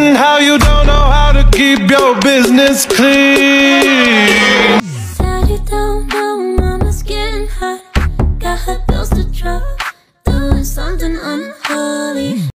And how you don't know how to keep your business clean. Said you don't know mama's getting hot. Got her bills to drop. Doing something on